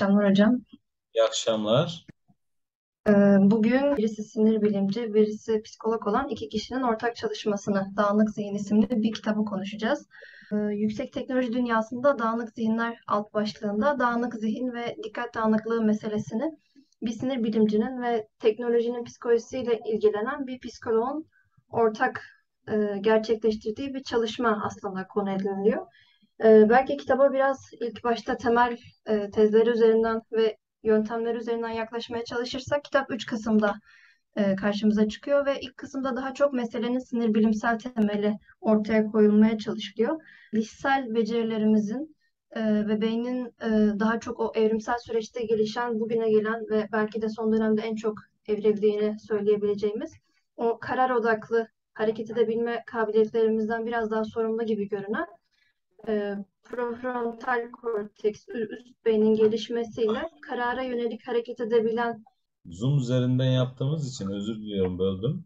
akşamlar hocam. İyi akşamlar. Ee, Bugün birisi sinir bilimci, birisi psikolog olan iki kişinin ortak çalışmasını Dağınık Zihin isimli bir kitabı konuşacağız. Ee, Yüksek teknoloji dünyasında dağınık zihinler alt başlığında dağınık zihin ve dikkat dağınıklığı meselesini bir sinir bilimcinin ve teknolojinin psikolojisiyle ilgilenen bir psikoloğun ortak e, gerçekleştirdiği bir çalışma aslında konu ediniliyor. Ee, belki kitaba biraz ilk başta temel e, tezleri üzerinden ve yöntemler üzerinden yaklaşmaya çalışırsak kitap üç kısımda e, karşımıza çıkıyor ve ilk kısımda daha çok meselenin sinir bilimsel temeli ortaya koyulmaya çalışılıyor. Bilişsel becerilerimizin e, ve beynin e, daha çok o evrimsel süreçte gelişen, bugüne gelen ve belki de son dönemde en çok evrildiğini söyleyebileceğimiz o karar odaklı hareket edebilme kabiliyetlerimizden biraz daha sorumlu gibi görünen e, prefrontal korteks, üst beynin gelişmesiyle karara yönelik hareket edebilen Zoom üzerinden yaptığımız için özür diliyorum böldüm.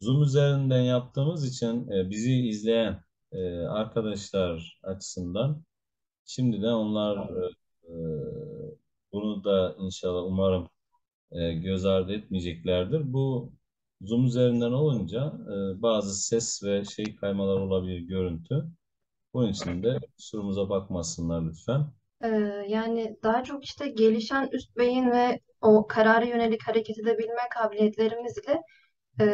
Zoom üzerinden yaptığımız için e, bizi izleyen e, arkadaşlar açısından şimdiden onlar e, e, bunu da inşallah umarım e, göz ardı etmeyeceklerdir. Bu Zoom üzerinden olunca e, bazı ses ve şey kaymalar olabilir görüntü. Bunun için de kusurumuza bakmasınlar lütfen. e, yani daha çok işte gelişen üst beyin ve o karara yönelik hareket edebilme kabiliyetlerimiz ile e,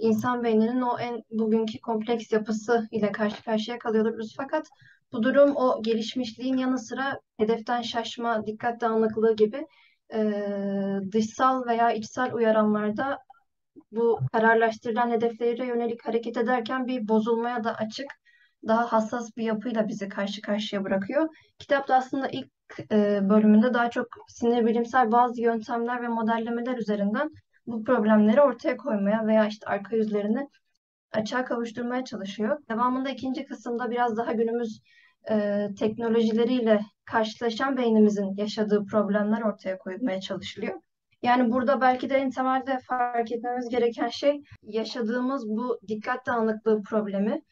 insan beyninin o en bugünkü kompleks yapısı ile karşı karşıya kalıyoruz. Fakat bu durum o gelişmişliğin yanı sıra hedeften şaşma, dikkat dağınıklığı gibi e, dışsal veya içsel uyaranlarda bu kararlaştırılan hedeflere yönelik hareket ederken bir bozulmaya da açık, daha hassas bir yapıyla bizi karşı karşıya bırakıyor. Kitapta aslında ilk e, bölümünde daha çok sinir bilimsel bazı yöntemler ve modellemeler üzerinden bu problemleri ortaya koymaya veya işte arka yüzlerini açığa kavuşturmaya çalışıyor. Devamında ikinci kısımda biraz daha günümüz e, teknolojileriyle karşılaşan beynimizin yaşadığı problemler ortaya koyulmaya çalışılıyor. Yani burada belki de en temelde fark etmemiz gereken şey yaşadığımız bu dikkat dağınıklığı problemi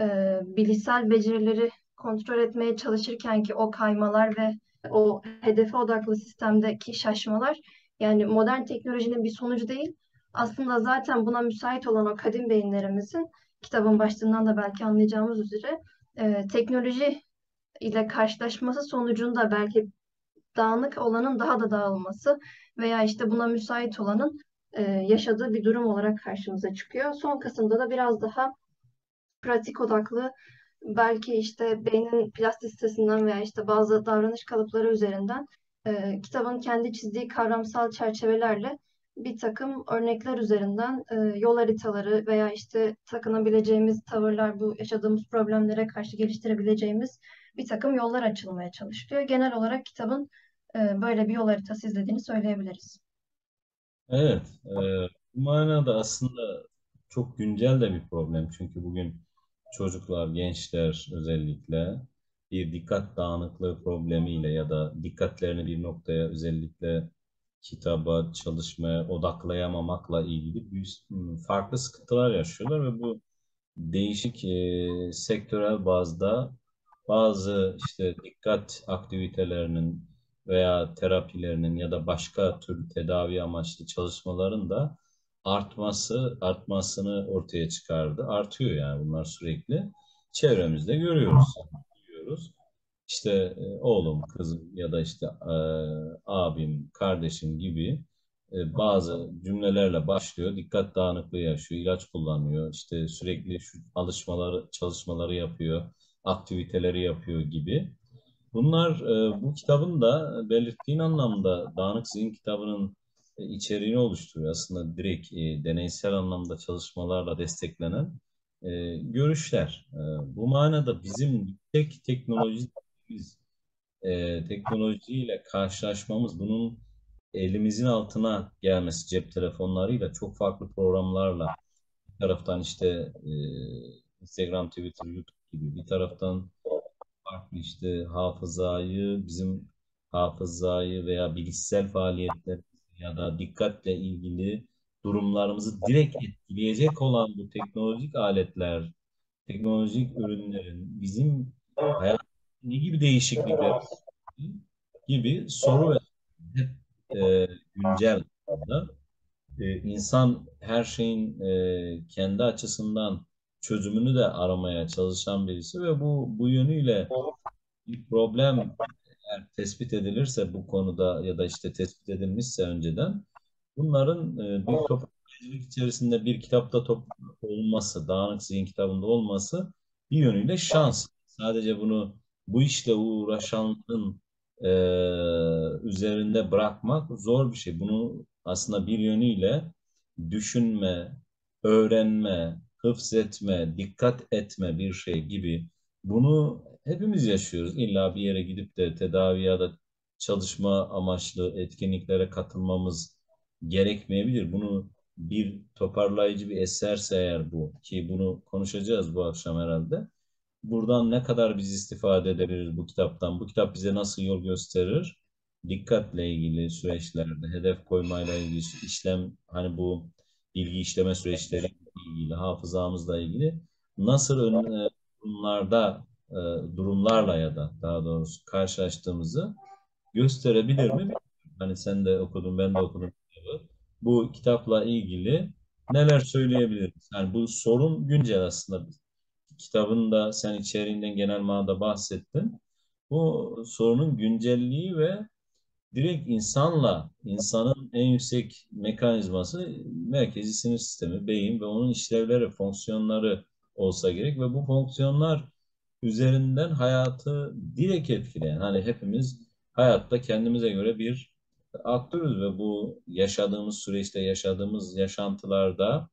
e, bilişsel becerileri kontrol etmeye çalışırken ki o kaymalar ve o hedefe odaklı sistemdeki şaşmalar yani modern teknolojinin bir sonucu değil. Aslında zaten buna müsait olan o kadim beyinlerimizin kitabın başlığından da belki anlayacağımız üzere e, teknoloji ile karşılaşması sonucunda belki dağınık olanın daha da dağılması veya işte buna müsait olanın e, yaşadığı bir durum olarak karşımıza çıkıyor. Son kısımda da biraz daha pratik odaklı belki işte beynin plastisitesinden veya işte bazı davranış kalıpları üzerinden e, kitabın kendi çizdiği kavramsal çerçevelerle bir takım örnekler üzerinden e, yol haritaları veya işte takınabileceğimiz tavırlar, bu yaşadığımız problemlere karşı geliştirebileceğimiz bir takım yollar açılmaya çalışılıyor. Genel olarak kitabın e, böyle bir yol haritası izlediğini söyleyebiliriz. Evet, e, bu manada aslında çok güncel de bir problem. Çünkü bugün çocuklar, gençler özellikle bir dikkat dağınıklığı problemiyle ya da dikkatlerini bir noktaya özellikle kitaba, çalışmaya odaklayamamakla ilgili bir, farklı sıkıntılar yaşıyorlar ve bu değişik e, sektörel bazda bazı işte dikkat aktivitelerinin veya terapilerinin ya da başka tür tedavi amaçlı çalışmaların da artması, artmasını ortaya çıkardı. Artıyor yani bunlar sürekli. Çevremizde görüyoruz. görüyoruz. İşte e, oğlum, kızım ya da işte e, abim, kardeşim gibi e, bazı cümlelerle başlıyor. Dikkat dağınıklığı yaşıyor, ilaç kullanıyor. İşte sürekli şu alışmaları, çalışmaları yapıyor, aktiviteleri yapıyor gibi. Bunlar e, bu kitabın da belirttiğin anlamda Dağınık Zihin kitabının içeriğini oluşturuyor. Aslında direkt e, deneysel anlamda çalışmalarla desteklenen e, görüşler. E, bu manada bizim tek teknoloji e, teknolojiyle karşılaşmamız, bunun elimizin altına gelmesi cep telefonlarıyla çok farklı programlarla bir taraftan işte e, Instagram, Twitter, YouTube gibi bir taraftan farklı işte hafızayı, bizim hafızayı veya bilişsel faaliyetler ya da dikkatle ilgili durumlarımızı direkt etkileyecek olan bu teknolojik aletler, teknolojik ürünlerin bizim hayat ne gibi değişiklikler gibi soru ve hep e, güncel konuda. E, insan her şeyin e, kendi açısından çözümünü de aramaya çalışan birisi ve bu bu yönüyle bir problem eğer tespit edilirse bu konuda ya da işte tespit edilmişse önceden bunların e, bir toparlayıcılık içerisinde bir kitapta top olması, Dağınık Zihin kitabında olması bir yönüyle şans. Sadece bunu bu işle uğraşanın e, üzerinde bırakmak zor bir şey. Bunu aslında bir yönüyle düşünme, öğrenme, hıfz etme, dikkat etme bir şey gibi bunu hepimiz yaşıyoruz. İlla bir yere gidip de tedavi ya da çalışma amaçlı etkinliklere katılmamız gerekmeyebilir. Bunu bir toparlayıcı bir eserse eğer bu ki bunu konuşacağız bu akşam herhalde. Buradan ne kadar biz istifade edebiliriz bu kitaptan? Bu kitap bize nasıl yol gösterir? Dikkatle ilgili süreçlerde, hedef koymayla ilgili işlem, hani bu bilgi işleme süreçleri ilgili, hafızamızla ilgili nasıl ön, durumlarda, e, durumlarla ya da daha doğrusu karşılaştığımızı gösterebilir mi? Hani sen de okudun, ben de okudum. Bu kitapla ilgili neler söyleyebiliriz? Yani bu sorun güncel aslında. Kitabın da sen içeriğinden genel manada bahsettin. Bu sorunun güncelliği ve direkt insanla, insanın en yüksek mekanizması merkezi sinir sistemi, beyin ve onun işlevleri, fonksiyonları olsa gerek ve bu fonksiyonlar üzerinden hayatı direkt etkileyen, hani hepimiz hayatta kendimize göre bir aktörüz ve bu yaşadığımız süreçte, yaşadığımız yaşantılarda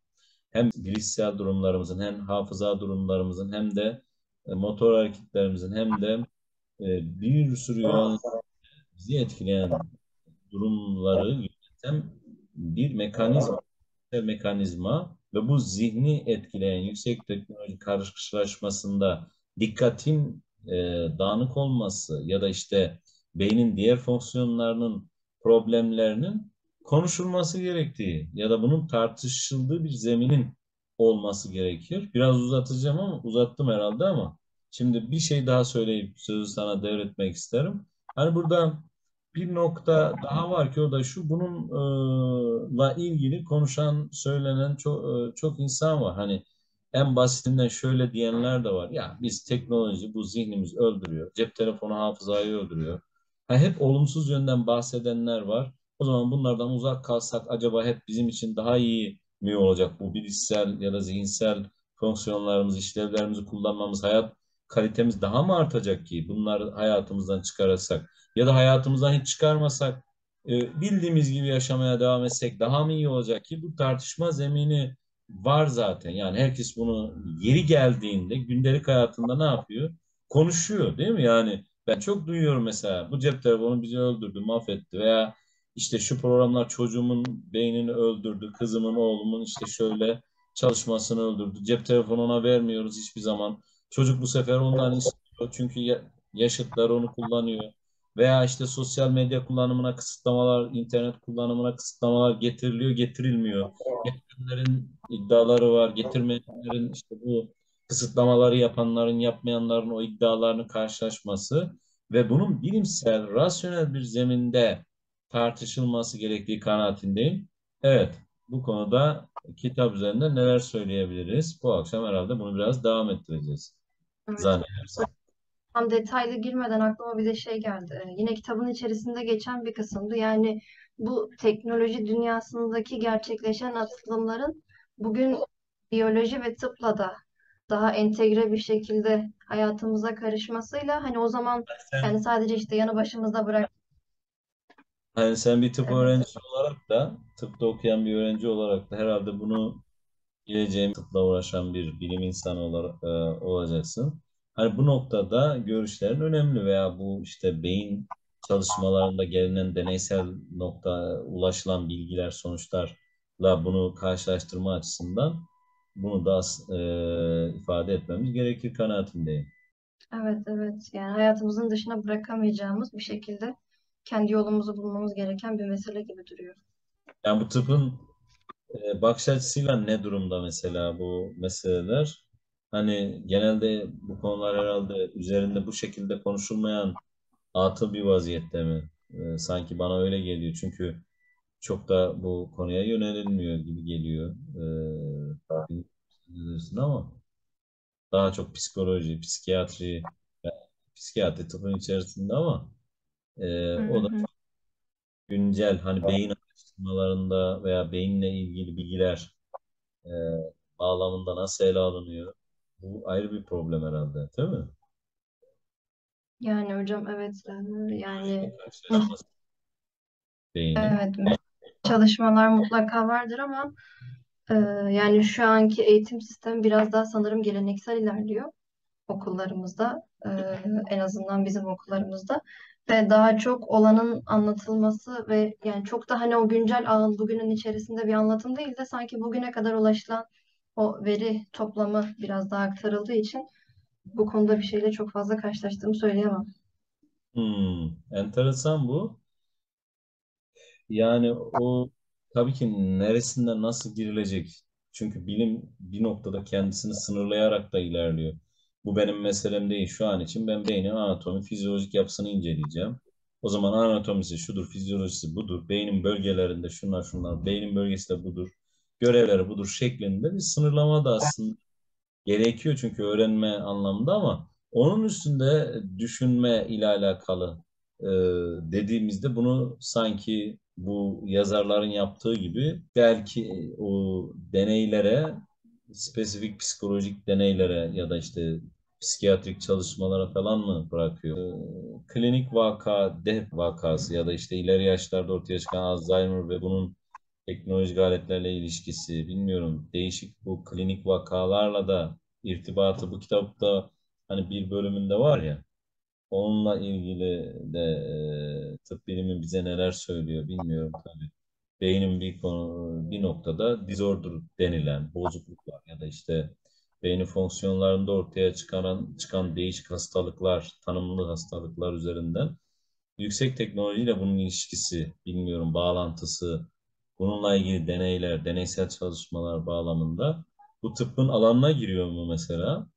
hem bilişsel durumlarımızın, hem hafıza durumlarımızın, hem de e, motor hareketlerimizin, hem de e, bir sürü yön bizi etkileyen durumları yöneten bir mekanizma, mekanizma ve bu zihni etkileyen yüksek teknoloji karşılaşmasında dikkatin e, dağınık olması ya da işte beynin diğer fonksiyonlarının problemlerinin konuşulması gerektiği ya da bunun tartışıldığı bir zeminin olması gerekir. Biraz uzatacağım ama uzattım herhalde ama şimdi bir şey daha söyleyip sözü sana devretmek isterim. Hani burada bir nokta daha var ki o da şu bununla ilgili konuşan, söylenen çok, çok insan var. Hani en basitinden şöyle diyenler de var. Ya biz teknoloji bu zihnimiz öldürüyor. Cep telefonu hafızayı öldürüyor. Ha, hep olumsuz yönden bahsedenler var. O zaman bunlardan uzak kalsak acaba hep bizim için daha iyi mi olacak bu bilişsel ya da zihinsel fonksiyonlarımız, işlevlerimizi kullanmamız, hayat kalitemiz daha mı artacak ki bunları hayatımızdan çıkarırsak ya da hayatımızdan hiç çıkarmasak e, bildiğimiz gibi yaşamaya devam etsek daha mı iyi olacak ki bu tartışma zemini var zaten. Yani herkes bunu yeri geldiğinde gündelik hayatında ne yapıyor? Konuşuyor değil mi? Yani ben çok duyuyorum mesela bu cep telefonu bizi öldürdü, mahvetti veya işte şu programlar çocuğumun beynini öldürdü, kızımın, oğlumun işte şöyle çalışmasını öldürdü. Cep telefonu ona vermiyoruz hiçbir zaman. Çocuk bu sefer ondan istiyor çünkü yaşıtlar onu kullanıyor. Veya işte sosyal medya kullanımına kısıtlamalar, internet kullanımına kısıtlamalar getiriliyor, getirilmiyor. Getirenlerin iddiaları var, getirmeyenlerin işte bu kısıtlamaları yapanların, yapmayanların o iddialarını karşılaşması ve bunun bilimsel, rasyonel bir zeminde tartışılması gerektiği kanaatindeyim. Evet, bu konuda kitap üzerinde neler söyleyebiliriz? Bu akşam herhalde bunu biraz devam ettireceğiz. Evet. Zannedersem. Tam detaylı girmeden aklıma bir de şey geldi. Ee, Yine kitabın içerisinde geçen bir kısımdı. Yani bu teknoloji dünyasındaki gerçekleşen atılımların bugün biyoloji ve tıpla da daha entegre bir şekilde hayatımıza karışmasıyla hani o zaman Sen, yani sadece işte yanı başımızda bırak hani sen bir tıp evet öğrencisi olarak da, tıpta okuyan bir öğrenci olarak da herhalde bunu geleceğim tıpla uğraşan bir bilim insanı olarak e, olacaksın. Hani bu noktada görüşlerin önemli veya bu işte beyin çalışmalarında gelinen deneysel nokta ulaşılan bilgiler sonuçlarla bunu karşılaştırma açısından bunu da e, ifade etmemiz gerekir kanaatindeyim. evet evet yani hayatımızın dışına bırakamayacağımız bir şekilde kendi yolumuzu bulmamız gereken bir mesele gibi duruyor. Yani bu tıpın e, bakış açısıyla ne durumda mesela bu meseleler? Hani genelde bu konular herhalde üzerinde bu şekilde konuşulmayan atıl bir vaziyette mi? E, sanki bana öyle geliyor. Çünkü çok da bu konuya yönelilmiyor gibi geliyor. E, ama daha çok psikoloji, psikiyatri, yani psikiyatri tıbbın içerisinde ama e, o da güncel hani beyin araştırmalarında veya beyinle ilgili bilgiler e, bağlamında nasıl ele alınıyor? Bu ayrı bir problem herhalde, değil mi? Yani hocam evet yani beynin. evet çalışmalar mutlaka vardır ama e, yani şu anki eğitim sistemi biraz daha sanırım geleneksel ilerliyor okullarımızda e, en azından bizim okullarımızda ve daha çok olanın anlatılması ve yani çok da hani o güncel ağın bugünün içerisinde bir anlatım değil de sanki bugüne kadar ulaşılan o veri toplamı biraz daha aktarıldığı için bu konuda bir şeyle çok fazla karşılaştığımı söyleyemem. Hmm, enteresan bu. Yani o tabii ki neresinden nasıl girilecek? Çünkü bilim bir noktada kendisini sınırlayarak da ilerliyor. Bu benim meselem değil. Şu an için ben beynin anatomi, fizyolojik yapısını inceleyeceğim. O zaman anatomisi şudur, fizyolojisi budur, beynin bölgelerinde şunlar şunlar, beynin bölgesi de budur, görevleri budur şeklinde bir sınırlama da aslında gerekiyor çünkü öğrenme anlamında ama onun üstünde düşünme ile alakalı e, dediğimizde bunu sanki bu yazarların yaptığı gibi belki o deneylere spesifik psikolojik deneylere ya da işte psikiyatrik çalışmalara falan mı bırakıyor? E, klinik vaka, deh vakası ya da işte ileri yaşlarda ortaya çıkan Alzheimer ve bunun teknolojik aletlerle ilişkisi bilmiyorum. Değişik bu klinik vakalarla da irtibatı bu kitapta hani bir bölümünde var ya onunla ilgili de e, tıp bilimi bize neler söylüyor bilmiyorum tabii. Beynin bir konu bir noktada disorder denilen bozukluklar ya da işte beynin fonksiyonlarında ortaya çıkaran çıkan değişik hastalıklar, tanımlı hastalıklar üzerinden yüksek teknolojiyle bunun ilişkisi, bilmiyorum bağlantısı, bununla ilgili deneyler, deneysel çalışmalar bağlamında bu tıbbın alanına giriyor mu mesela?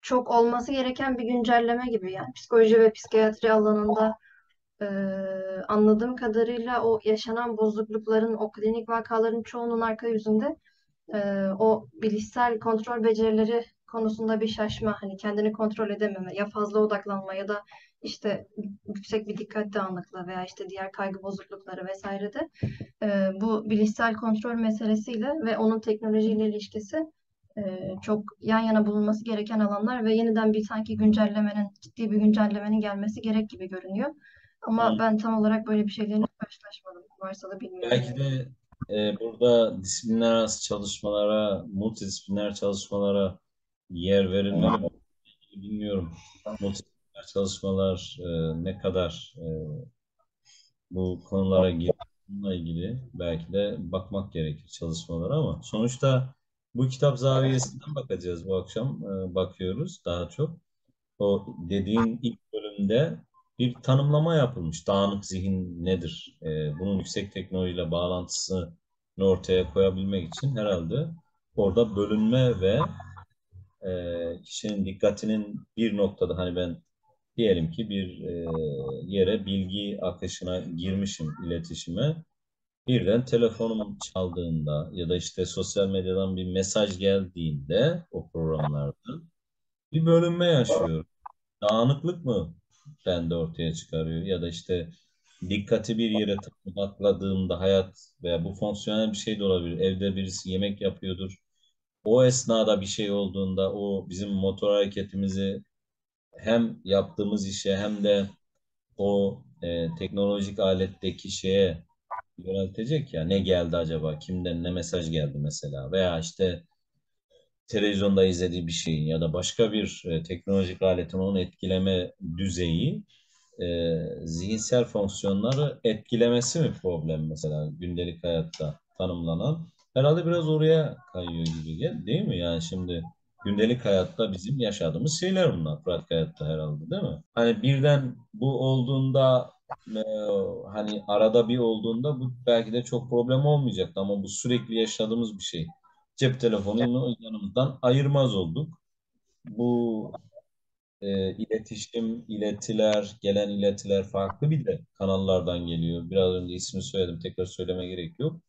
Çok olması gereken bir güncelleme gibi yani psikoloji ve psikiyatri alanında e, anladığım kadarıyla o yaşanan bozuklukların, o klinik vakaların çoğunun arka yüzünde e, o bilişsel kontrol becerileri konusunda bir şaşma, hani kendini kontrol edememe, ya fazla odaklanma ya da işte yüksek bir dikkat dağınıklığı veya işte diğer kaygı bozuklukları vesaire de e, bu bilişsel kontrol meselesiyle ve onun teknolojiyle ilişkisi e, çok yan yana bulunması gereken alanlar ve yeniden bir sanki güncellemenin, ciddi bir güncellemenin gelmesi gerek gibi görünüyor. Ama Hı. ben tam olarak böyle bir şeylerle karşılaşmadım. Varsa da bilmiyorum. Belki de e, burada disiplinler arası çalışmalara, multidisipliner çalışmalara yer verilmeli. Bilmiyorum. Multidisipliner çalışmalar e, ne kadar e, bu konulara girdiğine ilgili belki de bakmak gerekir çalışmalara ama sonuçta bu kitap zaviyesinden bakacağız bu akşam. E, bakıyoruz daha çok. O dediğin ilk bölümde bir tanımlama yapılmış. Dağınık zihin nedir? E, bunun yüksek teknolojiyle bağlantısını ortaya koyabilmek için herhalde orada bölünme ve e, kişinin dikkatinin bir noktada hani ben diyelim ki bir e, yere bilgi akışına girmişim iletişime. Birden telefonum çaldığında ya da işte sosyal medyadan bir mesaj geldiğinde o programlarda bir bölünme yaşıyorum. Dağınıklık mı bende ortaya çıkarıyor ya da işte dikkati bir yere odakladığımda hayat veya bu fonksiyonel bir şey de olabilir. Evde birisi yemek yapıyordur. O esnada bir şey olduğunda o bizim motor hareketimizi hem yaptığımız işe hem de o e, teknolojik aletteki şeye yöneltecek ya ne geldi acaba kimden ne mesaj geldi mesela veya işte televizyonda izlediği bir şeyin ya da başka bir e, teknolojik aletin onu etkileme düzeyi e, zihinsel fonksiyonları etkilemesi mi problem mesela gündelik hayatta tanımlanan? Herhalde biraz oraya kayıyor gibi değil mi? Yani şimdi gündelik hayatta bizim yaşadığımız şeyler bunlar. Pratik hayatta herhalde değil mi? Hani birden bu olduğunda e, hani arada bir olduğunda bu belki de çok problem olmayacaktı ama bu sürekli yaşadığımız bir şey. Cep telefonunu yanımızdan ayırmaz olduk. Bu e, iletişim, iletiler, gelen iletiler farklı bir de kanallardan geliyor. Biraz önce ismini söyledim, tekrar söyleme gerek yok.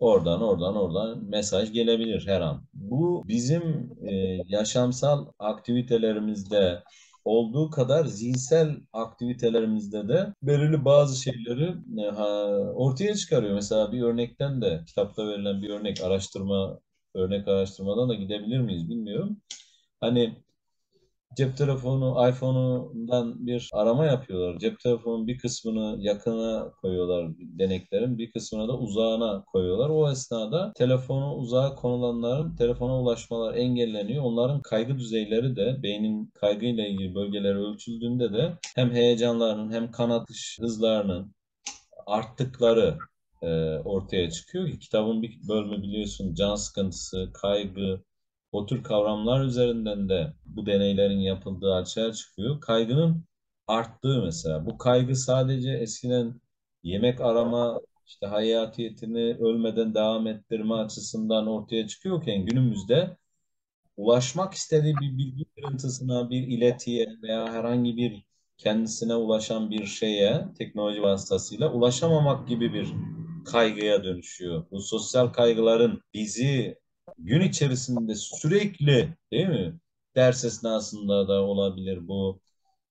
Oradan, oradan, oradan mesaj gelebilir her an. Bu bizim e, yaşamsal aktivitelerimizde olduğu kadar zihinsel aktivitelerimizde de belirli bazı şeyleri e, ortaya çıkarıyor. Mesela bir örnekten de kitapta verilen bir örnek araştırma örnek araştırmadan da gidebilir miyiz bilmiyorum. Hani cep telefonu, iPhone'undan bir arama yapıyorlar. Cep telefonunun bir kısmını yakına koyuyorlar deneklerin, bir kısmını da uzağına koyuyorlar. O esnada telefonu uzağa konulanların telefona ulaşmalar engelleniyor. Onların kaygı düzeyleri de beynin kaygıyla ilgili bölgeleri ölçüldüğünde de hem heyecanlarının hem kan atış hızlarının arttıkları e, ortaya çıkıyor ki kitabın bir bölümü biliyorsun can sıkıntısı, kaygı, o tür kavramlar üzerinden de bu deneylerin yapıldığı açığa çıkıyor. Kaygının arttığı mesela. Bu kaygı sadece eskiden yemek arama, işte hayatiyetini ölmeden devam ettirme açısından ortaya çıkıyorken günümüzde ulaşmak istediği bir bilgi kırıntısına, bir iletiye veya herhangi bir kendisine ulaşan bir şeye teknoloji vasıtasıyla ulaşamamak gibi bir kaygıya dönüşüyor. Bu sosyal kaygıların bizi gün içerisinde sürekli değil mi? Ders esnasında da olabilir bu.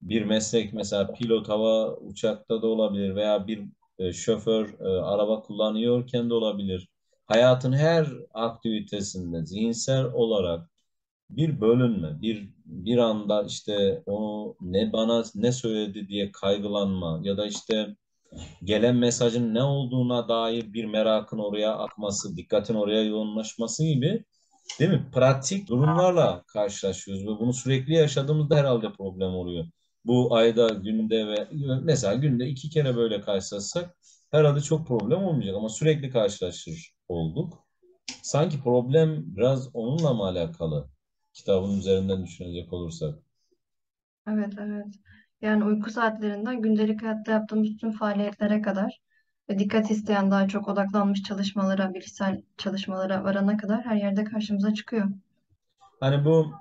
Bir meslek mesela pilot hava uçakta da olabilir veya bir e, şoför e, araba kullanıyorken de olabilir. Hayatın her aktivitesinde zihinsel olarak bir bölünme, bir bir anda işte onu ne bana ne söyledi diye kaygılanma ya da işte gelen mesajın ne olduğuna dair bir merakın oraya akması, dikkatin oraya yoğunlaşması gibi değil mi? Pratik durumlarla karşılaşıyoruz ve bunu sürekli yaşadığımızda herhalde problem oluyor. Bu ayda, günde ve mesela günde iki kere böyle karşılaşsak herhalde çok problem olmayacak ama sürekli karşılaşır olduk. Sanki problem biraz onunla mı alakalı? Kitabın üzerinden düşünecek olursak. Evet, evet. Yani uyku saatlerinden gündelik hayatta yaptığımız tüm faaliyetlere kadar dikkat isteyen daha çok odaklanmış çalışmalara, bilişsel çalışmalara varana kadar her yerde karşımıza çıkıyor. Hani bu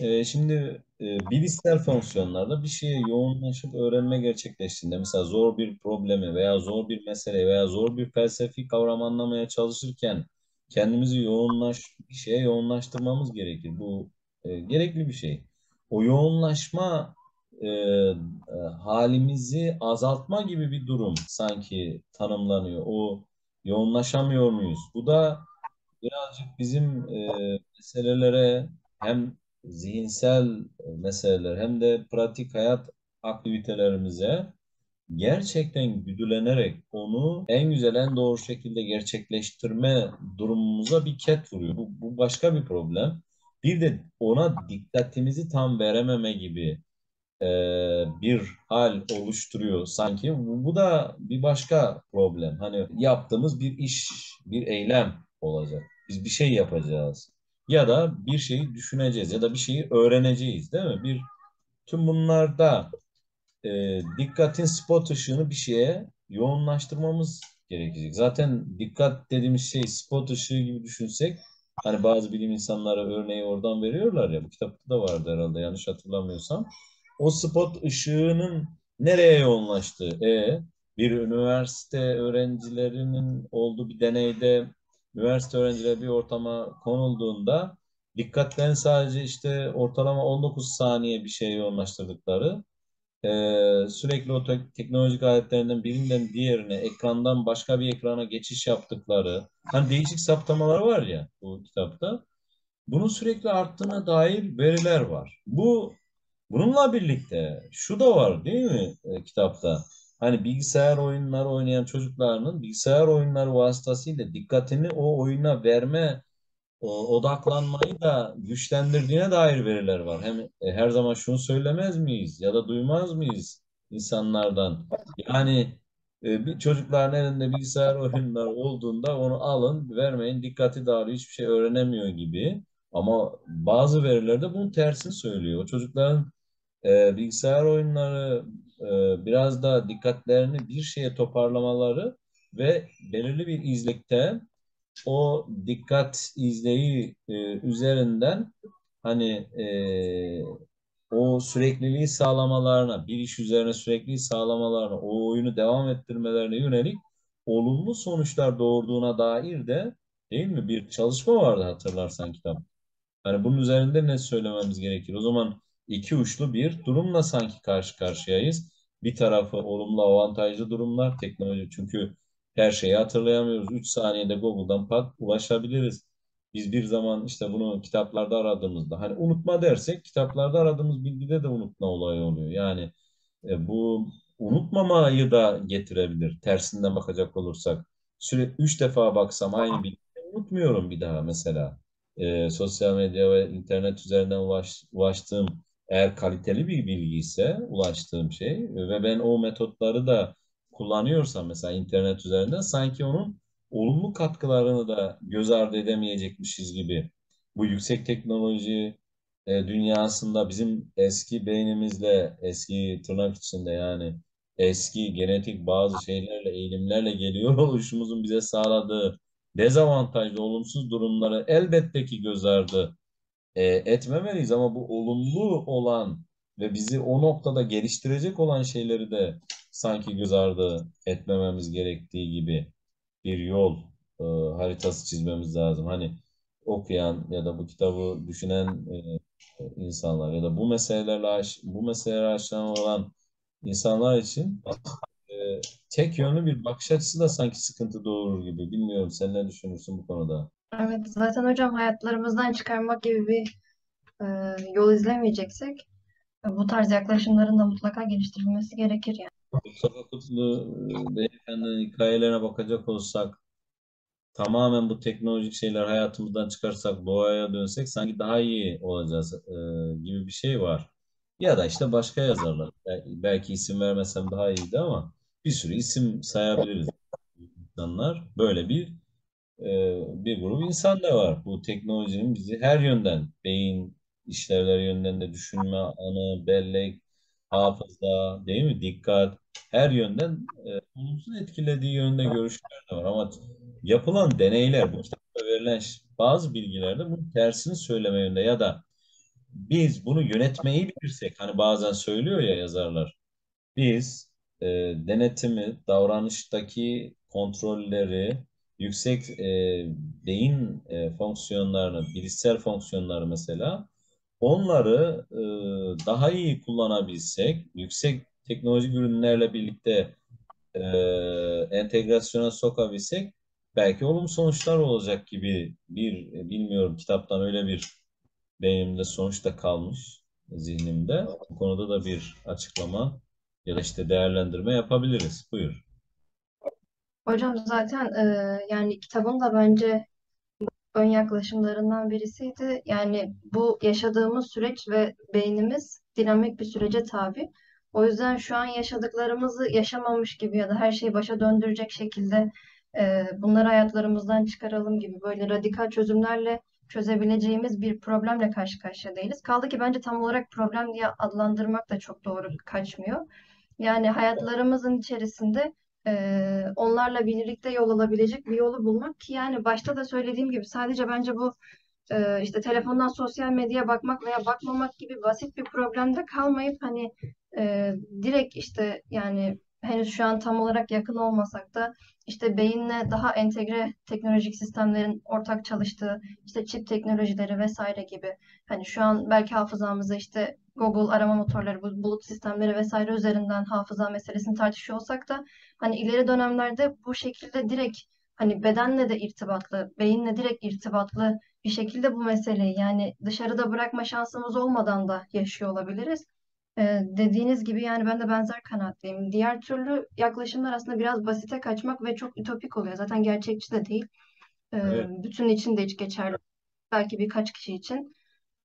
e, şimdi e, bilişsel fonksiyonlarda bir şeye yoğunlaşıp öğrenme gerçekleştiğinde mesela zor bir problemi veya zor bir mesele veya zor bir felsefi kavram anlamaya çalışırken kendimizi yoğunlaş bir şeye yoğunlaştırmamız gerekir. Bu e, gerekli bir şey. O yoğunlaşma e, e, halimizi azaltma gibi bir durum sanki tanımlanıyor. O yoğunlaşamıyor muyuz? Bu da birazcık bizim e, meselelere hem zihinsel meseleler hem de pratik hayat aktivitelerimize gerçekten güdülenerek onu en güzel, en doğru şekilde gerçekleştirme durumumuza bir ket vuruyor. Bu, bu başka bir problem. Bir de ona dikkatimizi tam verememe gibi e, bir hal oluşturuyor sanki. Bu, bu da bir başka problem. Hani yaptığımız bir iş, bir eylem olacak. Biz bir şey yapacağız. Ya da bir şeyi düşüneceğiz ya da bir şeyi öğreneceğiz değil mi? Bir tüm bunlarda e, dikkatin spot ışığını bir şeye yoğunlaştırmamız gerekecek. Zaten dikkat dediğimiz şey spot ışığı gibi düşünsek hani bazı bilim insanları örneği oradan veriyorlar ya bu kitapta da vardı herhalde yanlış hatırlamıyorsam. O spot ışığının nereye yoğunlaştığı? E, bir üniversite öğrencilerinin olduğu bir deneyde üniversite öğrencileri bir ortama konulduğunda dikkatlerini sadece işte ortalama 19 saniye bir şeye yoğunlaştırdıkları e, sürekli o te- teknolojik aletlerinden birinden diğerine ekrandan başka bir ekrana geçiş yaptıkları hani değişik saptamalar var ya bu kitapta bunun sürekli arttığına dair veriler var. Bu bununla birlikte şu da var değil mi e, kitapta? Hani bilgisayar oyunları oynayan çocukların bilgisayar oyunları vasıtasıyla dikkatini o oyuna verme o, odaklanmayı da güçlendirdiğine dair veriler var. Hem e, her zaman şunu söylemez miyiz ya da duymaz mıyız insanlardan? Yani e, bir çocukların elinde bilgisayar oyunları olduğunda onu alın, vermeyin, dikkati dağılıyor, hiçbir şey öğrenemiyor gibi. Ama bazı verilerde bunun tersini söylüyor. O çocukların e, bilgisayar oyunları e, biraz da dikkatlerini bir şeye toparlamaları ve belirli bir izlekte o dikkat izleyi e, üzerinden hani e, o sürekliliği sağlamalarına, bir iş üzerine sürekliliği sağlamalarına, o oyunu devam ettirmelerine yönelik olumlu sonuçlar doğurduğuna dair de değil mi bir çalışma vardı hatırlarsan kitap. Hani bunun üzerinde ne söylememiz gerekir? O zaman iki uçlu bir durumla sanki karşı karşıyayız. Bir tarafı olumlu avantajlı durumlar teknoloji çünkü her şeyi hatırlayamıyoruz. 3 saniyede Google'dan pat ulaşabiliriz. Biz bir zaman işte bunu kitaplarda aradığımızda hani unutma dersek kitaplarda aradığımız bilgide de unutma olayı oluyor. Yani e, bu unutmamayı da getirebilir. Tersinden bakacak olursak. Sürekli üç defa baksam aynı bilgiyi unutmuyorum bir daha mesela. E, sosyal medya ve internet üzerinden ulaş, ulaştığım eğer kaliteli bir bilgi ise ulaştığım şey ve ben o metotları da kullanıyorsam mesela internet üzerinden sanki onun olumlu katkılarını da göz ardı edemeyecekmişiz gibi. Bu yüksek teknoloji e, dünyasında bizim eski beynimizle, eski tırnak içinde yani eski genetik bazı şeylerle, eğilimlerle geliyor oluşumuzun bize sağladığı dezavantajlı, olumsuz durumları elbette ki göz ardı e, etmemeliyiz ama bu olumlu olan ve bizi o noktada geliştirecek olan şeyleri de sanki göz ardı etmememiz gerektiği gibi bir yol e, haritası çizmemiz lazım. Hani okuyan ya da bu kitabı düşünen e, insanlar ya da bu meselelerle bu meseleleri aşılan olan insanlar için e, tek yönlü bir bakış açısı da sanki sıkıntı doğurur gibi. Bilmiyorum sen ne düşünürsün bu konuda? Evet, zaten hocam hayatlarımızdan çıkarmak gibi bir e, yol izlemeyeceksek e, bu tarz yaklaşımların da mutlaka geliştirilmesi gerekir yani. Mustafa Kutlu e, beyefendinin hikayelerine bakacak olursak tamamen bu teknolojik şeyler hayatımızdan çıkarsak doğaya dönsek sanki daha iyi olacağız e, gibi bir şey var. Ya da işte başka yazarlar. Belki, isim vermesem daha iyiydi ama bir sürü isim sayabiliriz insanlar. Böyle bir bir grup insan da var. Bu teknolojinin bizi her yönden, beyin işlevleri yönden de düşünme, anı, bellek, hafıza, değil mi? Dikkat, her yönden e, olumsuz etkilediği yönde görüşler de var. Ama yapılan deneyler, bu kitapta verilen bazı bilgilerde bunun tersini söyleme yönde ya da biz bunu yönetmeyi bilirsek, hani bazen söylüyor ya yazarlar, biz e, denetimi, davranıştaki kontrolleri, yüksek e, beyin e, fonksiyonlarını, bilişsel fonksiyonları mesela onları e, daha iyi kullanabilsek, yüksek teknolojik ürünlerle birlikte e, entegrasyona sokabilsek belki olumlu sonuçlar olacak gibi bir e, bilmiyorum kitaptan öyle bir beynimde sonuçta kalmış zihnimde. Bu konuda da bir açıklama ya da işte değerlendirme yapabiliriz. Buyur. Hocam zaten e, yani kitabın da bence ön yaklaşımlarından birisiydi. Yani bu yaşadığımız süreç ve beynimiz dinamik bir sürece tabi. O yüzden şu an yaşadıklarımızı yaşamamış gibi ya da her şeyi başa döndürecek şekilde e, bunları hayatlarımızdan çıkaralım gibi böyle radikal çözümlerle çözebileceğimiz bir problemle karşı karşıya değiliz. Kaldı ki bence tam olarak problem diye adlandırmak da çok doğru kaçmıyor. Yani hayatlarımızın içerisinde e, onlarla birlikte yol alabilecek bir yolu bulmak ki yani başta da söylediğim gibi sadece bence bu e, işte telefondan sosyal medyaya bakmak veya bakmamak gibi basit bir problemde kalmayıp hani e, direkt işte yani henüz şu an tam olarak yakın olmasak da işte beyinle daha entegre teknolojik sistemlerin ortak çalıştığı işte çip teknolojileri vesaire gibi hani şu an belki hafızamızı işte Google arama motorları, bulut sistemleri vesaire üzerinden hafıza meselesini tartışıyor olsak da hani ileri dönemlerde bu şekilde direkt hani bedenle de irtibatlı, beyinle direkt irtibatlı bir şekilde bu meseleyi yani dışarıda bırakma şansımız olmadan da yaşıyor olabiliriz. Ee, dediğiniz gibi yani ben de benzer kanaatteyim. Diğer türlü yaklaşımlar aslında biraz basite kaçmak ve çok ütopik oluyor. Zaten gerçekçi de değil. Ee, Evet. bütün için de hiç geçerli. Belki birkaç kişi için.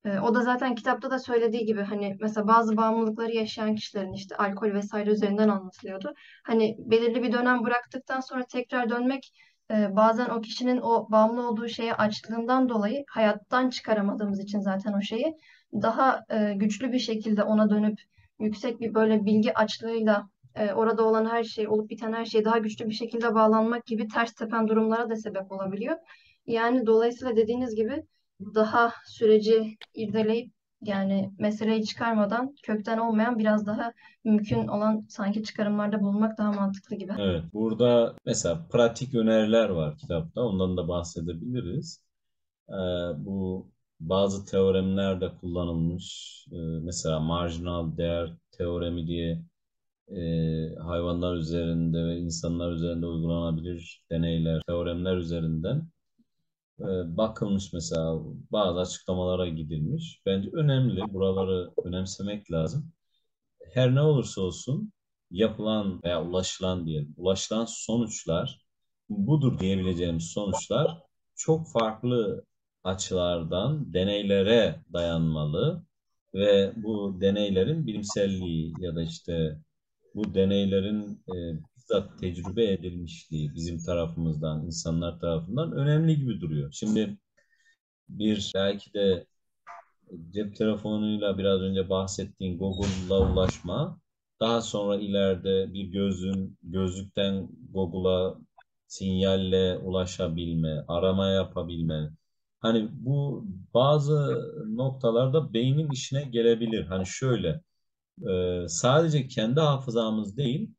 Ee, o da zaten kitapta da söylediği gibi hani mesela bazı bağımlılıkları yaşayan kişilerin işte alkol vesaire üzerinden anlatılıyordu. Hani belirli bir dönem bıraktıktan sonra tekrar dönmek e, bazen o kişinin o bağımlı olduğu şeye açlığından dolayı hayattan çıkaramadığımız için zaten o şeyi daha e, güçlü bir şekilde ona dönüp yüksek bir böyle bilgi açlığıyla e, orada olan her şey, olup biten her şeye daha güçlü bir şekilde bağlanmak gibi ters tepen durumlara da sebep olabiliyor. Yani dolayısıyla dediğiniz gibi daha süreci irdeleyip Yani meseleyi çıkarmadan kökten olmayan biraz daha mümkün olan sanki çıkarımlarda bulunmak daha mantıklı gibi. Evet, burada mesela pratik öneriler var kitapta. Ondan da bahsedebiliriz. Ee, bu bazı teoremler de kullanılmış. Ee, mesela marjinal değer teoremi diye e, hayvanlar üzerinde ve insanlar üzerinde uygulanabilir deneyler, teoremler üzerinden e, bakılmış mesela bazı açıklamalara gidilmiş. Bence önemli. Buraları önemsemek lazım. Her ne olursa olsun yapılan veya ulaşılan diyelim, ulaşılan sonuçlar budur diyebileceğimiz sonuçlar çok farklı açılardan deneylere dayanmalı ve bu deneylerin bilimselliği ya da işte bu deneylerin e, bizzat tecrübe edilmişliği bizim tarafımızdan, insanlar tarafından önemli gibi duruyor. Şimdi bir belki de cep telefonuyla biraz önce bahsettiğin Google'la ulaşma, daha sonra ileride bir gözün gözlükten Google'a sinyalle ulaşabilme, arama yapabilme. Hani bu bazı noktalarda beynin işine gelebilir. Hani şöyle, e, sadece kendi hafızamız değil,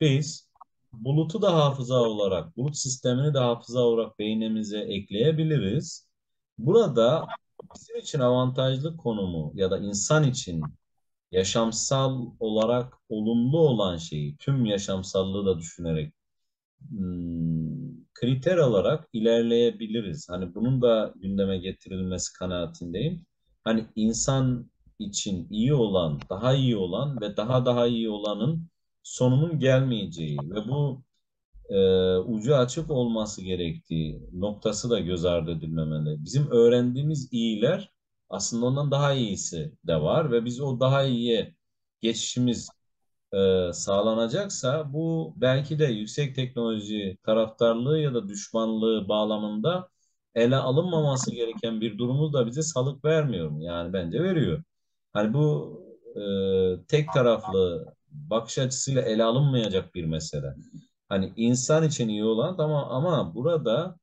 biz bulutu da hafıza olarak, bulut sistemini de hafıza olarak beynimize ekleyebiliriz. Burada bizim için avantajlı konumu ya da insan için yaşamsal olarak olumlu olan şeyi, tüm yaşamsallığı da düşünerek hmm, kriter olarak ilerleyebiliriz. Hani bunun da gündeme getirilmesi kanaatindeyim. Hani insan için iyi olan, daha iyi olan ve daha daha iyi olanın sonunun gelmeyeceği ve bu e, ucu açık olması gerektiği noktası da göz ardı edilmemeli. Bizim öğrendiğimiz iyiler aslında ondan daha iyisi de var ve biz o daha iyiye geçişimiz e, sağlanacaksa bu belki de yüksek teknoloji taraftarlığı ya da düşmanlığı bağlamında ele alınmaması gereken bir durumu da bize salık vermiyor mu? Yani bence veriyor. Hani bu e, tek taraflı bakış açısıyla ele alınmayacak bir mesele. Hani insan için iyi olan ama ama burada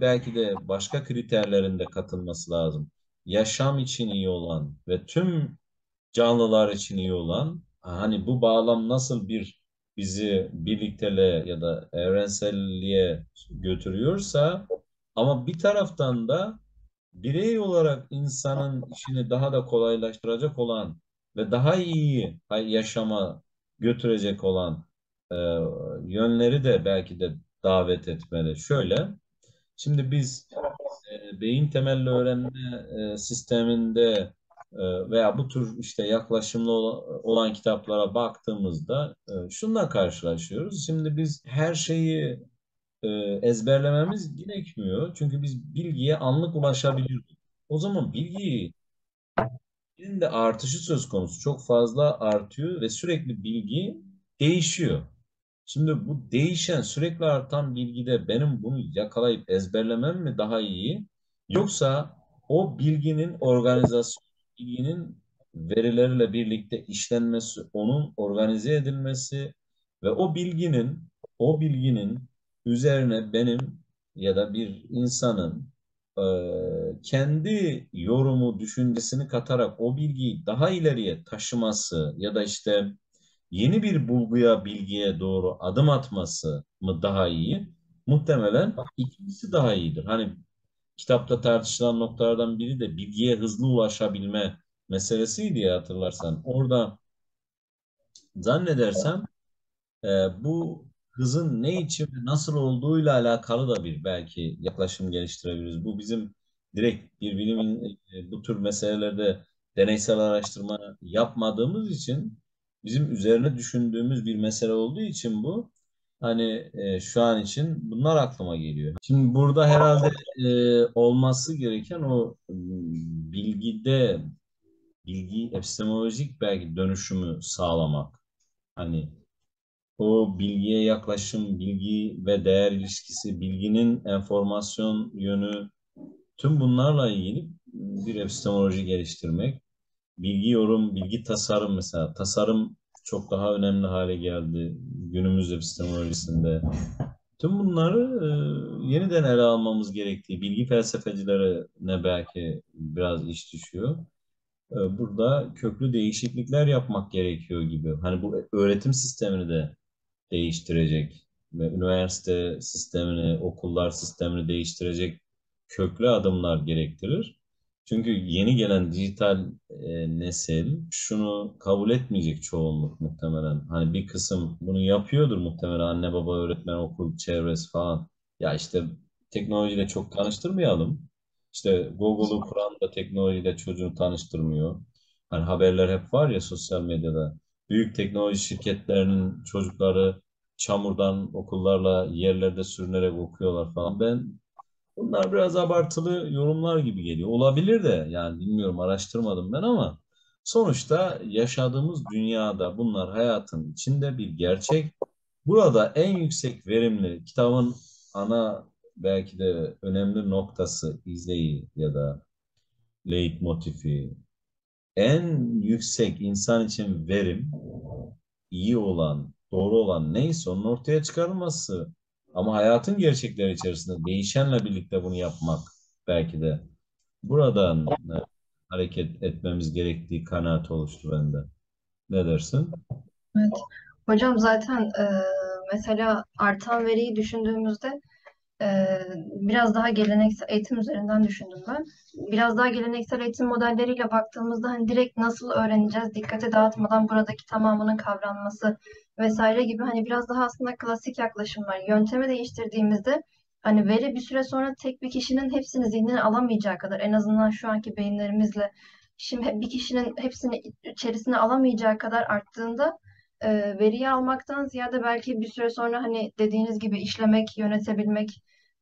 belki de başka kriterlerin de katılması lazım. Yaşam için iyi olan ve tüm canlılar için iyi olan hani bu bağlam nasıl bir bizi birlikteliğe ya da evrenselliğe götürüyorsa ama bir taraftan da birey olarak insanın işini daha da kolaylaştıracak olan ve daha iyi yaşama götürecek olan e, yönleri de belki de davet etmeli. Şöyle, şimdi biz e, beyin temelli öğrenme e, sisteminde veya bu tür işte yaklaşımlı olan kitaplara baktığımızda e, şundan karşılaşıyoruz. Şimdi biz her şeyi e, ezberlememiz gerekmiyor. Çünkü biz bilgiye anlık ulaşabiliyoruz. O zaman bilgiyi de artışı söz konusu. Çok fazla artıyor ve sürekli bilgi değişiyor. Şimdi bu değişen, sürekli artan bilgide benim bunu yakalayıp ezberlemem mi daha iyi? Yoksa o bilginin organizasyonu, bilginin verileriyle birlikte işlenmesi, onun organize edilmesi ve o bilginin o bilginin üzerine benim ya da bir insanın e, kendi yorumu, düşüncesini katarak o bilgiyi daha ileriye taşıması ya da işte yeni bir bulguya, bilgiye doğru adım atması mı daha iyi? Muhtemelen ikincisi daha iyidir. Hani kitapta tartışılan noktalardan biri de bilgiye hızlı ulaşabilme meselesiydi ya hatırlarsan. Orada zannedersem e, bu hızın ne için ve nasıl olduğuyla alakalı da bir belki yaklaşım geliştirebiliriz. Bu bizim direkt bir bilimin e, bu tür meselelerde deneysel araştırma yapmadığımız için bizim üzerine düşündüğümüz bir mesele olduğu için bu hani e, şu an için bunlar aklıma geliyor. Şimdi burada herhalde e, olması gereken o bilgide bilgi epistemolojik belki dönüşümü sağlamak. Hani o bilgiye yaklaşım, bilgi ve değer ilişkisi, bilginin enformasyon yönü tüm bunlarla ilgili bir epistemoloji geliştirmek bilgi yorum, bilgi tasarım mesela. Tasarım çok daha önemli hale geldi günümüz epistemolojisinde. Tüm bunları e, yeniden ele almamız gerektiği, bilgi felsefecilerine belki biraz iş düşüyor. e, burada köklü değişiklikler yapmak gerekiyor gibi. Hani bu öğretim sistemini de değiştirecek ve üniversite sistemini, okullar sistemini değiştirecek köklü adımlar gerektirir. Çünkü yeni gelen dijital e, nesil şunu kabul etmeyecek çoğunluk muhtemelen. Hani bir kısım bunu yapıyordur muhtemelen anne baba öğretmen okul çevresi falan. Ya işte teknolojiyle çok tanıştırmayalım. İşte Google'u kuran da teknolojiyle çocuğunu tanıştırmıyor. Hani haberler hep var ya sosyal medyada. Büyük teknoloji şirketlerinin çocukları çamurdan okullarla yerlerde sürünerek okuyorlar falan. Ben bunlar biraz abartılı yorumlar gibi geliyor. Olabilir de yani bilmiyorum araştırmadım ben ama sonuçta yaşadığımız dünyada bunlar hayatın içinde bir gerçek. Burada en yüksek verimli kitabın ana belki de önemli noktası izleyi ya da leitmotifi en yüksek insan için verim iyi olan, doğru olan neyse onun ortaya çıkarılması ama hayatın gerçekleri içerisinde değişenle birlikte bunu yapmak belki de buradan e, hareket etmemiz gerektiği kanaat oluştu bende. Ne dersin? Evet. Hocam zaten e, mesela artan veriyi düşündüğümüzde e, biraz daha geleneksel eğitim üzerinden düşündüm ben. Biraz daha geleneksel eğitim modelleriyle baktığımızda hani direkt nasıl öğreneceğiz, dikkate dağıtmadan buradaki tamamının kavranması vesaire gibi hani biraz daha aslında klasik yaklaşımlar. Yöntemi değiştirdiğimizde hani veri bir süre sonra tek bir kişinin hepsini zihnine alamayacağı kadar en azından şu anki beyinlerimizle şimdi bir kişinin hepsini içerisine alamayacağı kadar arttığında e, veriyi almaktan ziyade belki bir süre sonra hani dediğiniz gibi işlemek, yönetebilmek,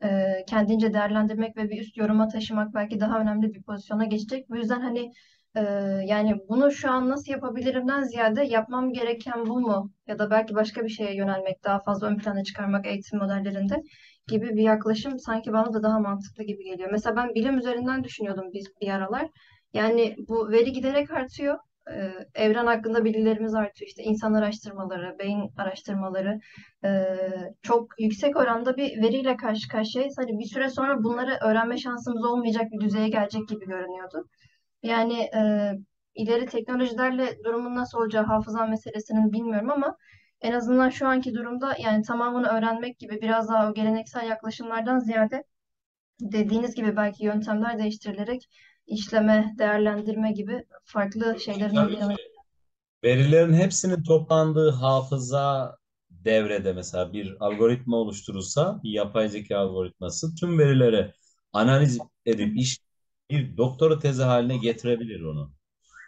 e, kendince değerlendirmek ve bir üst yoruma taşımak belki daha önemli bir pozisyona geçecek. Bu yüzden hani yani bunu şu an nasıl yapabilirimden ziyade yapmam gereken bu mu? Ya da belki başka bir şeye yönelmek, daha fazla ön plana çıkarmak eğitim modellerinde gibi bir yaklaşım sanki bana da daha mantıklı gibi geliyor. Mesela ben bilim üzerinden düşünüyordum biz bir aralar. Yani bu veri giderek artıyor evren hakkında bilgilerimiz artıyor. İşte insan araştırmaları, beyin araştırmaları çok yüksek oranda bir veriyle karşı karşıyayız. Hani bir süre sonra bunları öğrenme şansımız olmayacak bir düzeye gelecek gibi görünüyordu. Yani e, ileri teknolojilerle durumun nasıl olacağı hafıza meselesinin bilmiyorum ama en azından şu anki durumda yani tamamını öğrenmek gibi biraz daha o geleneksel yaklaşımlardan ziyade dediğiniz gibi belki yöntemler değiştirilerek işleme, değerlendirme gibi farklı şeylerin Tabii ki. Verilerin hepsinin toplandığı hafıza devrede mesela bir algoritma oluşturulsa, bir yapay zeka algoritması tüm verileri analiz edip iş bir doktora tezi haline getirebilir onu.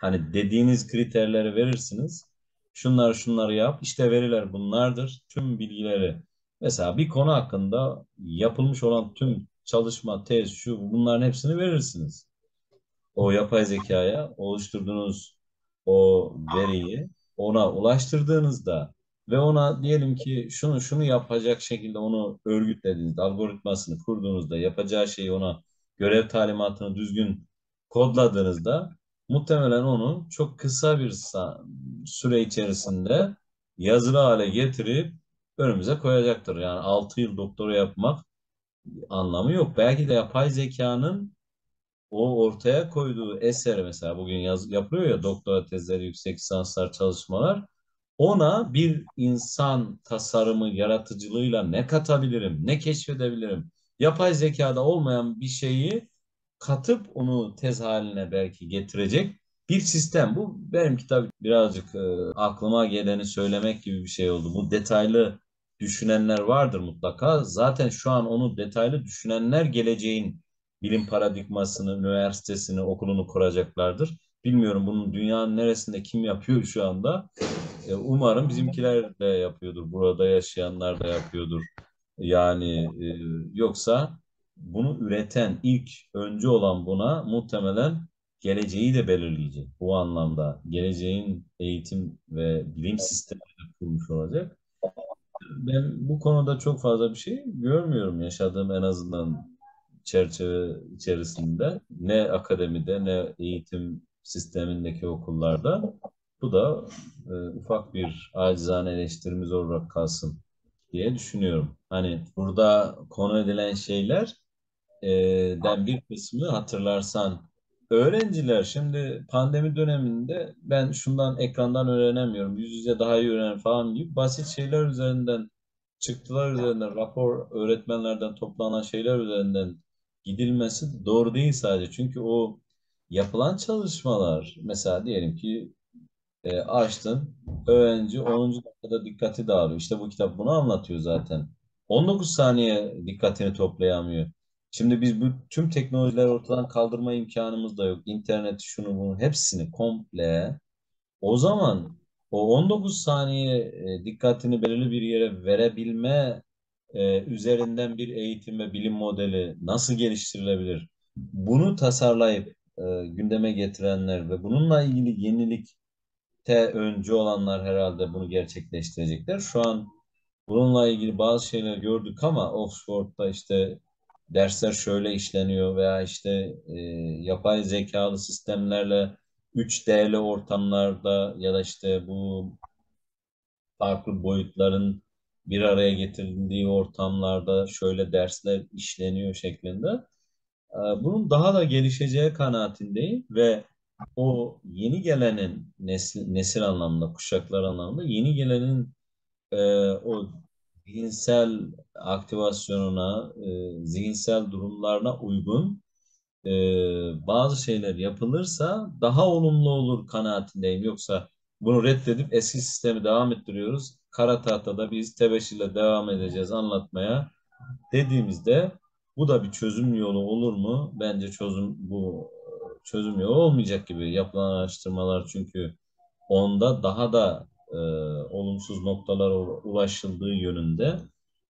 Hani dediğiniz kriterleri verirsiniz. Şunları şunları yap. İşte veriler bunlardır. Tüm bilgileri mesela bir konu hakkında yapılmış olan tüm çalışma, tez, şu bunların hepsini verirsiniz o yapay zekaya oluşturduğunuz o veriyi ona ulaştırdığınızda ve ona diyelim ki şunu şunu yapacak şekilde onu örgütlediğinizde, algoritmasını kurduğunuzda, yapacağı şeyi ona görev talimatını düzgün kodladığınızda muhtemelen onu çok kısa bir süre içerisinde yazılı hale getirip önümüze koyacaktır. Yani 6 yıl doktora yapmak anlamı yok. Belki de yapay zekanın o ortaya koyduğu eser mesela bugün yaz, yapılıyor ya doktora tezleri, yüksek lisanslar, çalışmalar. Ona bir insan tasarımı, yaratıcılığıyla ne katabilirim, ne keşfedebilirim? Yapay zekada olmayan bir şeyi katıp onu tez haline belki getirecek bir sistem. Bu benim tabii birazcık e, aklıma geleni söylemek gibi bir şey oldu. Bu detaylı düşünenler vardır mutlaka. Zaten şu an onu detaylı düşünenler geleceğin bilim paradigmasını, üniversitesini, okulunu kuracaklardır. Bilmiyorum bunun dünyanın neresinde kim yapıyor şu anda. E, umarım bizimkiler de yapıyordur. Burada yaşayanlar da yapıyordur. Yani e, yoksa bunu üreten ilk önce olan buna muhtemelen geleceği de belirleyecek. Bu anlamda geleceğin eğitim ve bilim sistemi de kurmuş olacak. Ben bu konuda çok fazla bir şey görmüyorum yaşadığım en azından çerçeve içerisinde ne akademide ne eğitim sistemindeki okullarda bu da e, ufak bir acizane eleştirimiz olarak kalsın diye düşünüyorum. Hani burada konu edilen şeyler e, den bir kısmı hatırlarsan öğrenciler şimdi pandemi döneminde ben şundan ekrandan öğrenemiyorum, yüz yüze daha iyi öğrenen falan gibi basit şeyler üzerinden çıktılar üzerinden rapor öğretmenlerden toplanan şeyler üzerinden gidilmesi doğru değil sadece. Çünkü o yapılan çalışmalar mesela diyelim ki e, açtın öğrenci 10. dakikada dikkati dağılıyor. İşte bu kitap bunu anlatıyor zaten. 19 saniye dikkatini toplayamıyor. Şimdi biz bu tüm teknolojileri ortadan kaldırma imkanımız da yok. İnternet şunu bunu hepsini komple o zaman o 19 saniye e, dikkatini belirli bir yere verebilme e, üzerinden bir eğitim ve bilim modeli nasıl geliştirilebilir? Bunu tasarlayıp e, gündeme getirenler ve bununla ilgili yenilikte öncü olanlar herhalde bunu gerçekleştirecekler. Şu an bununla ilgili bazı şeyler gördük ama Oxford'da işte dersler şöyle işleniyor veya işte e, yapay zekalı sistemlerle 3D'li ortamlarda ya da işte bu farklı boyutların bir araya getirildiği ortamlarda şöyle dersler işleniyor şeklinde. Ee, bunun daha da gelişeceği kanaatindeyim ve o yeni gelenin nesil, nesil anlamda, kuşaklar anlamda yeni gelenin e, o zihinsel aktivasyonuna, e, zihinsel durumlarına uygun e, bazı şeyler yapılırsa daha olumlu olur kanaatindeyim. Yoksa bunu reddedip eski sistemi devam ettiriyoruz. Kara tahtada biz tebeşirle devam edeceğiz anlatmaya dediğimizde bu da bir çözüm yolu olur mu? Bence çözüm bu çözüm yolu olmayacak gibi yapılan araştırmalar çünkü onda daha da e, olumsuz noktalara ulaşıldığı yönünde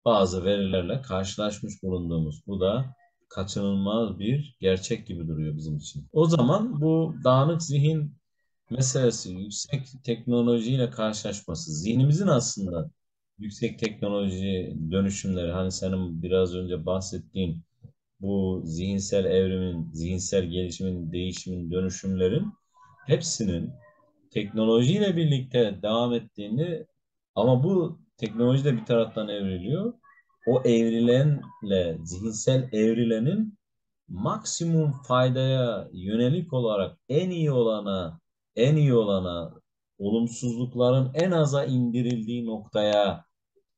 bazı verilerle karşılaşmış bulunduğumuz. Bu da kaçınılmaz bir gerçek gibi duruyor bizim için. O zaman bu dağınık zihin meselesi, yüksek teknolojiyle karşılaşması, zihnimizin aslında yüksek teknoloji dönüşümleri, hani senin biraz önce bahsettiğin bu zihinsel evrimin, zihinsel gelişimin, değişimin, dönüşümlerin hepsinin teknolojiyle birlikte devam ettiğini ama bu teknoloji de bir taraftan evriliyor. O evrilenle, zihinsel evrilenin maksimum faydaya yönelik olarak en iyi olana, en iyi olana, olumsuzlukların en aza indirildiği noktaya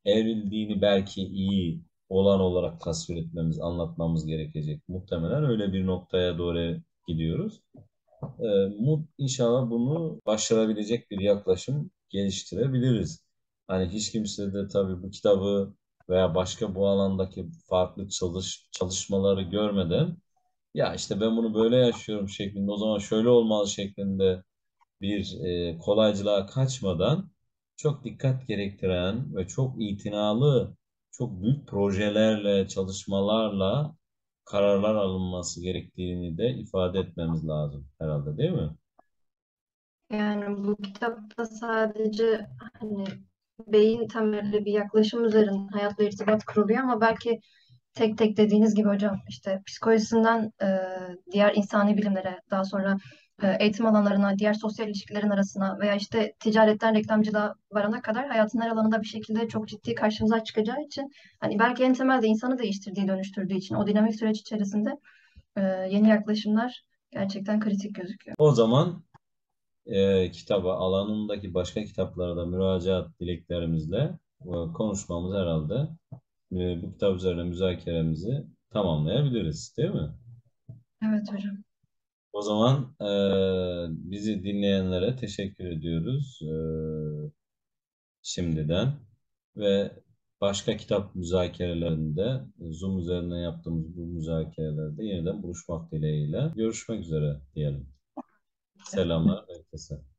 evrildiğini belki iyi olan olarak tasvir etmemiz, anlatmamız gerekecek. Muhtemelen öyle bir noktaya doğru gidiyoruz. Ee, inşallah bunu başarabilecek bir yaklaşım geliştirebiliriz. Hani hiç kimse de tabii bu kitabı veya başka bu alandaki farklı çalış, çalışmaları görmeden ya işte ben bunu böyle yaşıyorum şeklinde o zaman şöyle olmalı şeklinde bir e, kolaycılığa kaçmadan çok dikkat gerektiren ve çok itinalı, çok büyük projelerle, çalışmalarla kararlar alınması gerektiğini de ifade etmemiz lazım herhalde değil mi? Yani bu kitapta sadece hani beyin temelli bir yaklaşım üzerine hayatla irtibat kuruluyor ama belki tek tek dediğiniz gibi hocam işte psikolojisinden e, diğer insani bilimlere daha sonra eğitim alanlarına, diğer sosyal ilişkilerin arasına veya işte ticaretten reklamcılığa varana kadar hayatın her alanında bir şekilde çok ciddi karşımıza çıkacağı için hani belki en temelde insanı değiştirdiği, dönüştürdüğü için o dinamik süreç içerisinde e, yeni yaklaşımlar gerçekten kritik gözüküyor. O zaman e, kitaba alanındaki başka kitaplara da müracaat dileklerimizle e, konuşmamız herhalde e, bu kitap üzerine müzakeremizi tamamlayabiliriz, değil mi? Evet hocam. O zaman e, bizi dinleyenlere teşekkür ediyoruz e, şimdiden ve başka kitap müzakerelerinde Zoom üzerinden yaptığımız bu müzakerelerde yeniden buluşmak dileğiyle görüşmek üzere diyelim. Selamlar herkese.